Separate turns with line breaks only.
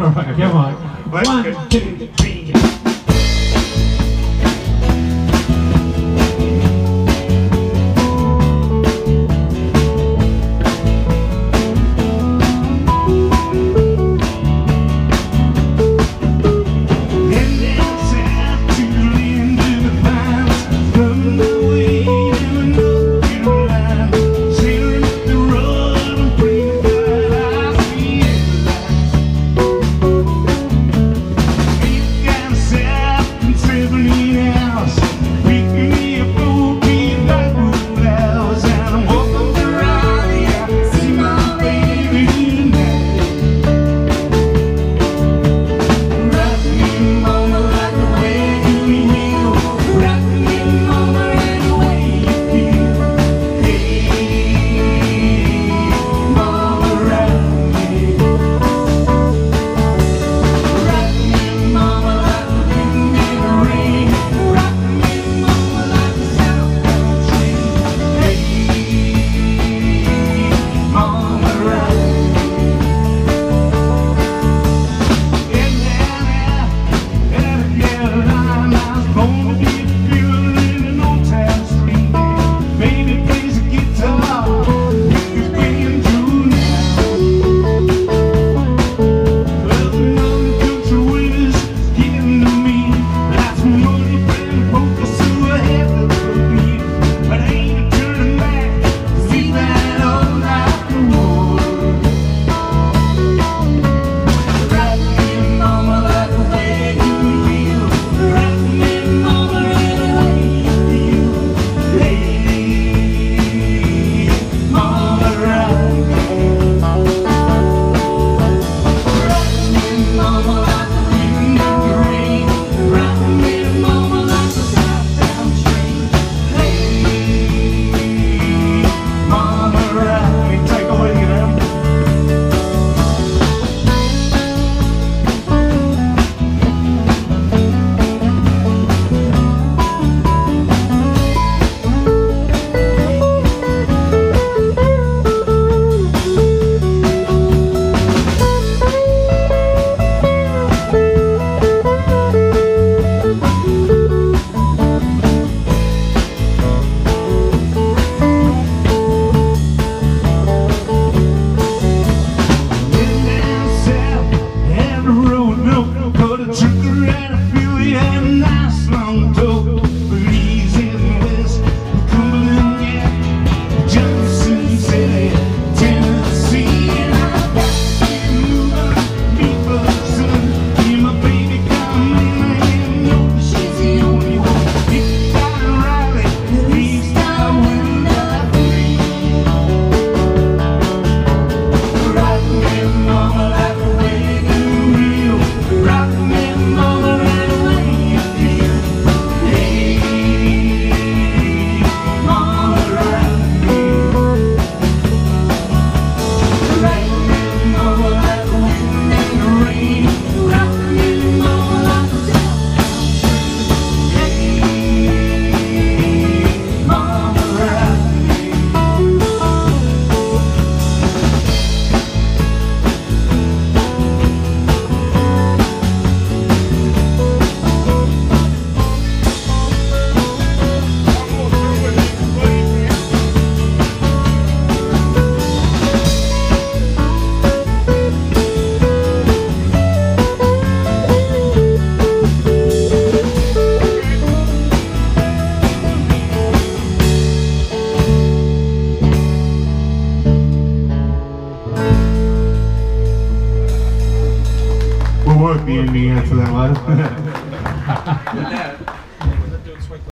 All right, come on. One, two, three.
We'll work the ending after that, lad.
With that,